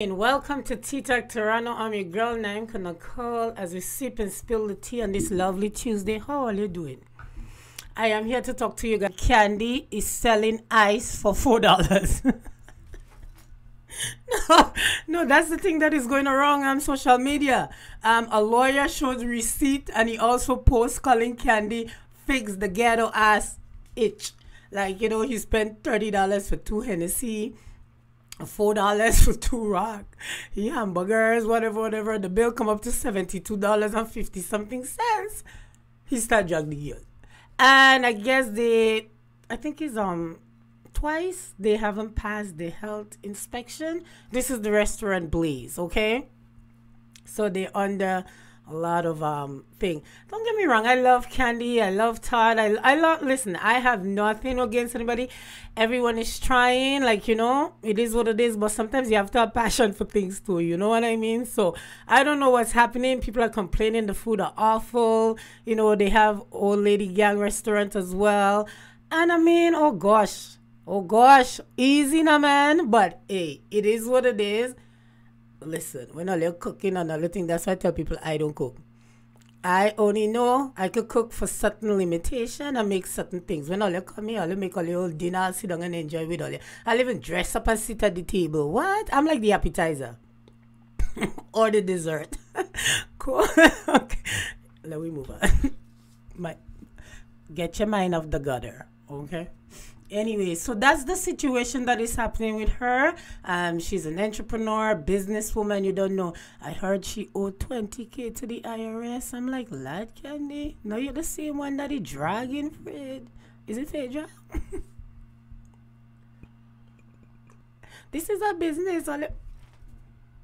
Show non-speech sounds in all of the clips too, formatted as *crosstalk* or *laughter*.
And welcome to Tea Talk Toronto. I'm your girl named call as we sip and spill the tea on this lovely Tuesday. How are you doing? I am here to talk to you guys. Kandi is selling ice for four dollars. *laughs* no, no, that's the thing that is going wrong on social media. Um, a lawyer showed receipt and he also posts calling Kandi fix the ghetto ass itch. Like you know, he spent thirty dollars for two Hennessy four dollars *laughs* for two rock. Yeah hamburgers whatever whatever. The bill come up to seventy-two dollars and fifty something cents. He start drug and i guess they i think it's um twice they haven't passed the health inspection. This is the restaurant blaze okay? So they under a lot of um thing. Don't get me wrong, I love Kandi, I love Todd, I I love listen, I have nothing against anybody. Everyone is trying, like you know, it is what it is, but sometimes you have to have passion for things too, you know what I mean? So I don't know what's happening. People are complaining the food are awful, you know, they have old lady gang restaurant as well. And I mean, oh gosh, oh gosh, easy now man, but hey, it is what it is listen, when I cooking and the thing, that's why I tell people I don't cook. I only know I could cook for certain limitation and make certain things. When all come here, I'll make all your dinner, I'll sit down and enjoy with all you. I'll even dress up and sit at the table. What? I'm like the appetizer. *laughs* or the dessert. *laughs* cool. *laughs* okay. Let me move on. My, get your mind off the gutter. Okay anyway, so that's the situation that is happening with her. Um, she's an entrepreneur, businesswoman. You don't know. I heard she owed 20k to the IRS. I'm like, lad Kandi. No, you're the same one that is dragging Fred. Is it Phaedra? *laughs* this is a business.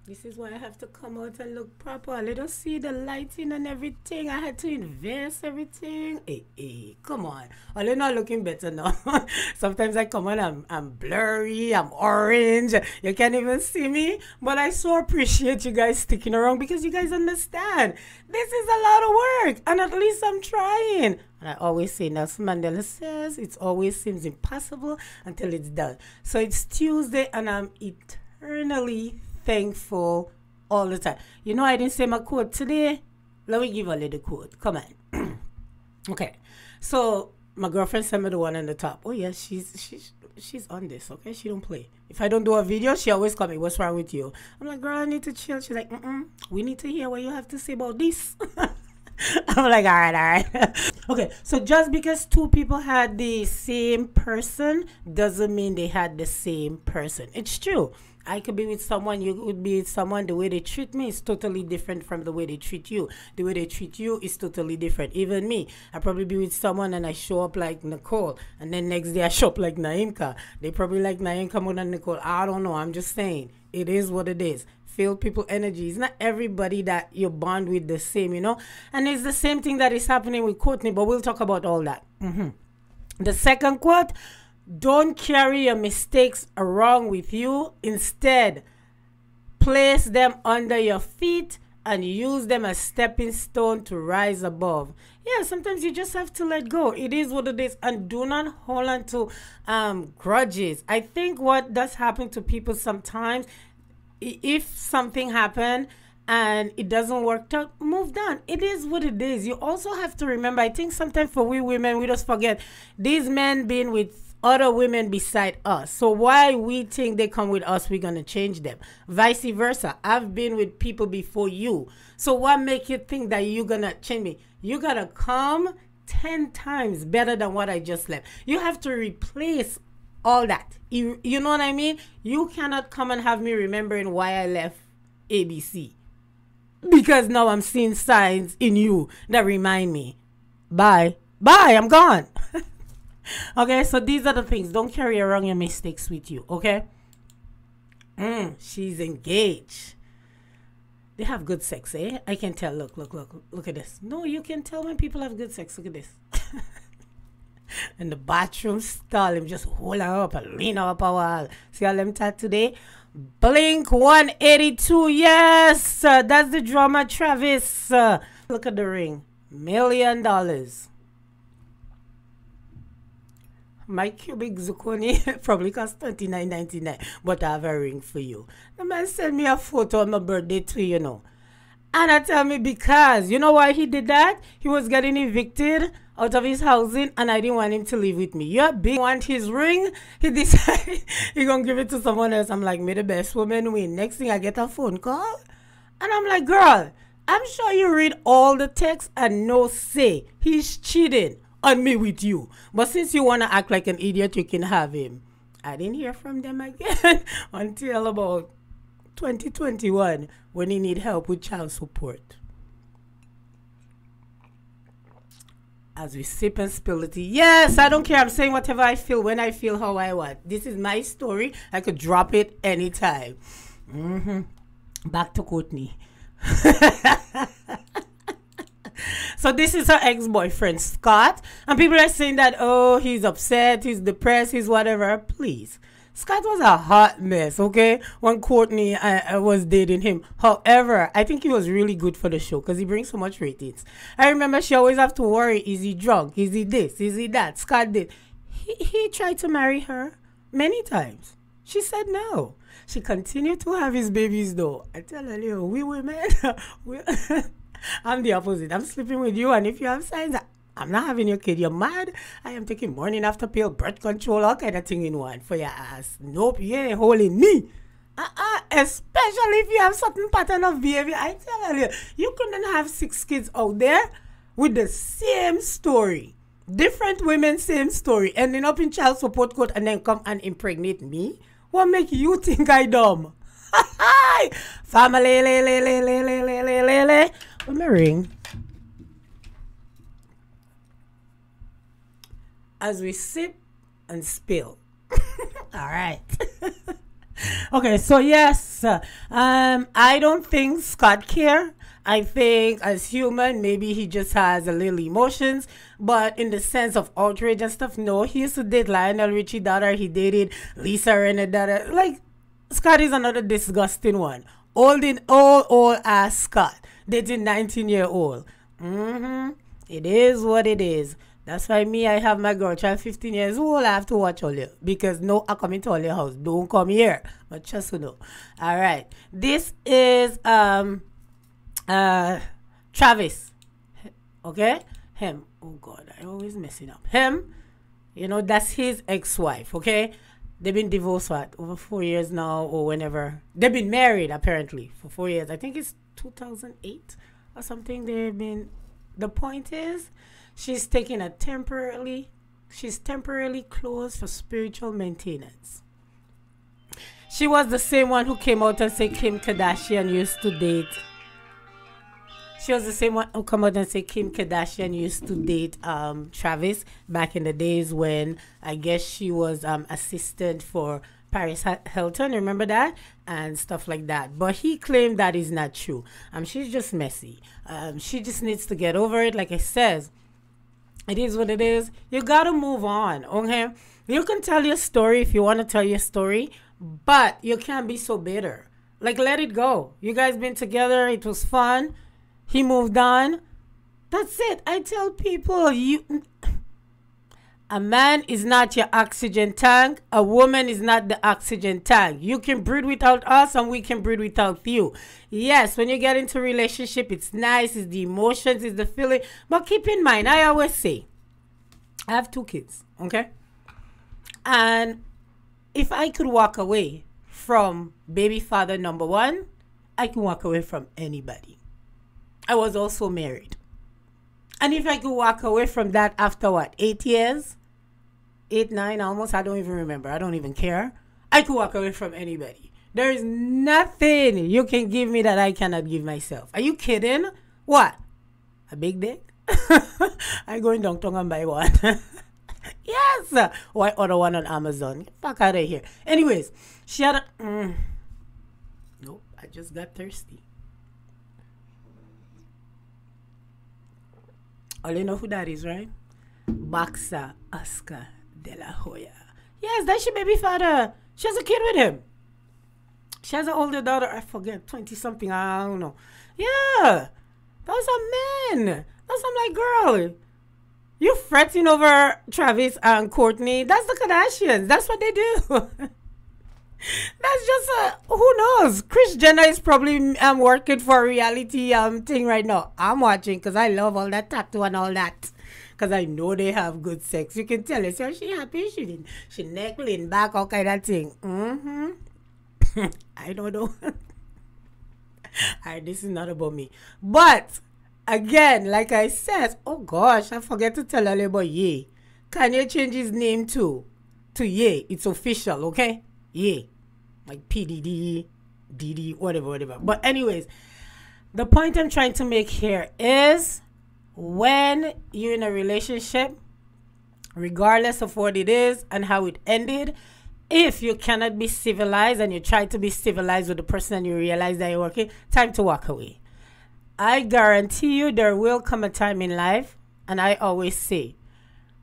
This is why I have to come out and look proper. Let us see the lighting and everything. I had to invest everything. Hey, hey, come on. Well, you're not looking better now. *laughs* Sometimes I come on, I'm, I'm blurry, I'm orange. You can't even see me. But I so appreciate you guys sticking around because you guys understand. This is a lot of work. And at least I'm trying. And I always say Nelson Mandela says it always seems impossible until it's done. So it's Tuesday and I'm eternally thankful all the time. You know, I didn't say my quote today. Let me give a little quote. Come on. *clears throat* okay. So my girlfriend sent me the one on the top. Oh yeah, she's she's she's on this. Okay, she don't play. If I don't do a video, she always call me. What's wrong with you? I'm like, girl, I need to chill. She's like, mm we need to hear what you have to say about this. *laughs* I'm like, all right, all right. *laughs* okay, so just because two people had the same person doesn't mean they had the same person. It's true. I could be with someone, you would be with someone, the way they treat me is totally different from the way they treat you. The way they treat you is totally different. Even me, I probably be with someone and I show up like Nicole, and then next day I show up like Nyimka. They probably like Nyimka more than Nicole. I don't know. I'm just saying. It is what it is. Feel people energy. It's not everybody that you bond with the same, you know? And it's the same thing that is happening with Kourtney, but we'll talk about all that. Mm-hmm. The second quote don't carry your mistakes around with you. Instead, place them under your feet and use them as stepping stone to rise above. Yeah, sometimes you just have to let go. It is what it is, and do not hold on to um, grudges. I think what does happen to people sometimes, if something happened and it doesn't work out, move on. It is what it is. You also have to remember. I think sometimes for we women, we just forget these men being with other women beside us. So why we think they come with us, we're gonna change them. Vice versa. I've been with people before you. So what make you think that you're gonna change me? You gotta come ten times better than what I just left. You have to replace all that. You, you know what I mean? You cannot come and have me remembering why I left ABC. Because now I'm seeing signs in you that remind me. Bye. Bye, I'm gone. *laughs* *laughs* okay, so these are the things. Don't carry around your mistakes with you, okay? Mm, she's engaged. They have good sex, eh? I can tell. Look, look, look, look at this. No, you can tell when people have good sex. Look at this. *laughs* In the bathroom stall, him just hold her up and lean her up a wall. See how them tat today? Blink 182. Yes, uh, that's the drama, Travis. Uh, look at the ring. Million dollars. My cubic zirconia *laughs* probably cost twenty nine ninety nine, but I have a ring for you. The man sent me a photo on my birthday too, you know. And I tell me because you know why he did that? He was getting evicted out of his housing and I didn't want him to live with me. You big want his ring. *laughs* He decided *laughs* he gonna give it to someone else. I'm like, may the best woman win. Next thing I get a phone call. And I'm like, girl, I'm sure you read all the text and no say he's cheating on me with you. But since you wanna act like an idiot, you can have him. I didn't hear from them again *laughs* until about 2021 when he need help with child support. as we sip and spill tea. Yes, I don't care. I'm saying whatever I feel when I feel how I want. This is my story. I could drop it anytime. Mm-hmm. Back to Kourtney. *laughs* so this is her ex-boyfriend Scott, and people are saying that oh he's upset, he's depressed, he's whatever. Please, Scott was a hot mess, okay, when Kourtney uh, uh, was dating him. However, I think he was really good for the show because he brings so much ratings. I remember she always have to worry, is he drunk? Is he this? Is he that? Scott did. He, he tried to marry her many times. She said no. She continued to have his babies though. I tell you, we women, *laughs* we, I'm the opposite. I'm sleeping with you, and if you have signs, I'm not having your kid. You're mad. I am taking morning after pill, birth control, all kind of thing in one for your ass. Nope, you ain't holding me. Uh-uh, especially if you have certain pattern of behavior. I tell you, you couldn't have six kids out there with the same story. Different women, same story. Ending up in child support court and then come and impregnate me. What make you *laughs* think I dumb? *laughs* Family, le, le, le, le, le, le, le, le. What my ring? as we sip and spill. *laughs* All right. *laughs* okay, so yes, um, I don't think Scott care. I think as human, maybe he just has a little emotions, but in the sense of outrage and stuff, no. He used to date Lionel Richie daughter. He dated Lisa Rinna daughter. Like Scott is another disgusting one. Old in old old ass Scott dating 19 year old. Mm-hmm. It is what it is. That's why me, I have my girl child 15 years old. I have to watch all you because no, I come into all your house. Don't come here. But just to know. All right. This is um uh Travis. Okay? Him. Oh God, I always messing up. Him, you know, that's his ex-wife, okay? They've been divorced what over four years now or whenever. They've been married apparently for four years. I think it's 2008 or something. They've been the point is She's taking a temporarily she's temporarily closed for spiritual maintenance. She was the same one who came out and said Kim Kardashian used to date. She was the same one who come out and said Kim Kardashian used to date um, Travis back in the days when I guess she was um, assistant for Paris Hilton, remember that? And stuff like that. But he claimed that is not true. Um, she's just messy. Um, she just needs to get over it. Like I says, it is what it is. You gotta move on, okay? You can tell your story if you want to tell your story, but you can't be so bitter. Like, let it go. You guys been together, it was fun. He moved on. That's it. I tell people you a man is not your oxygen tank. A woman is not the oxygen tank. You can breed without us and we can breed without you. Yes, when you get into relationship, it's nice, it's the emotions, it's the feeling. But keep in mind, I always say, I have two kids, okay? And if I could walk away from baby father number one, I can walk away from anybody. I was also married. And if I could walk away from that after what, eight years? Eight, nine, almost, I don't even remember. I don't even care. I could walk away from anybody. There is nothing you can give me that I cannot give myself. Are you kidding? What? A big dick? *laughs* I go in downtown and buy one. *laughs* yes. I order one on Amazon. Get fuck out of here. Anyways, she had a. Mm, nope, I just got thirsty. All you know who that is, right? Boxer Oscar De La Hoya. Yes, that's your baby father. She has a kid with him. She has an older daughter. I forget, 20 something. I don't know. Yeah. Those are men. That's I'm like, girl. You fretting over Travis and Kourtney. That's the Kardashians. That's what they do. *laughs* That's just a who knows. Kris Jenner is probably um working for a reality um thing right now. I'm watching because I love all that tattoo and all that. Cause I know they have good sex. You can tell. So she happy. She didn't. She neck lean back, all kind of thing. Mm-hmm. *laughs* I don't know. *laughs* Alright, this is not about me. But again, like I said, oh gosh, I forget to tell you about Ye. Kanye change his name to to Ye. It's official, okay? Ye. Like PDD, DD, whatever, whatever. But anyways, the point I'm trying to make here is when you're in a relationship, regardless of what it is and how it ended, if you cannot be civilized and you try to be civilized with the person and you realize that you're working, time to walk away. I guarantee you there will come a time in life, and I always say,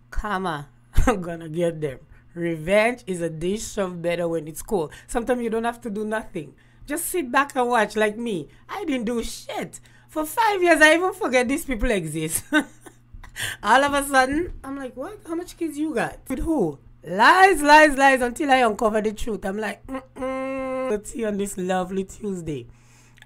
karma, *laughs* I'm gonna get them. Revenge is a dish served better when it's cold. Sometimes you don't have to do nothing. Just sit back and watch like me. I didn't do shit. For five years, I even forget these people exist. *laughs* All of a sudden, I'm like, what? How much kids you got? With who? Lies, lies, lies until I uncover the truth. I'm like, mm-mm. Let's see on this lovely Tuesday.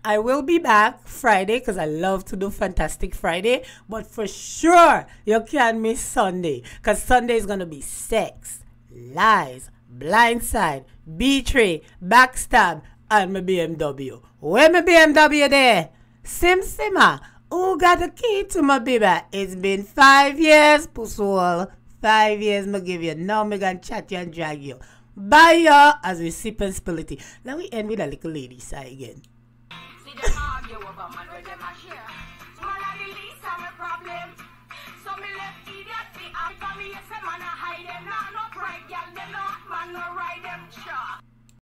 I will be back Friday because I love to do Fantastic Friday. But for sure, you can't miss Sunday because Sunday is going to be sex, lies, blindside, betray, backstab, and my BMW. Where my BMW there? Sim Simmer. Who got the key to my baby? It's been five years, pussy five years, me give you. Now me gonna chat you and drag you. Bye y'all as we sip and spill it. Now we end with a little Lady Saw again. The eye for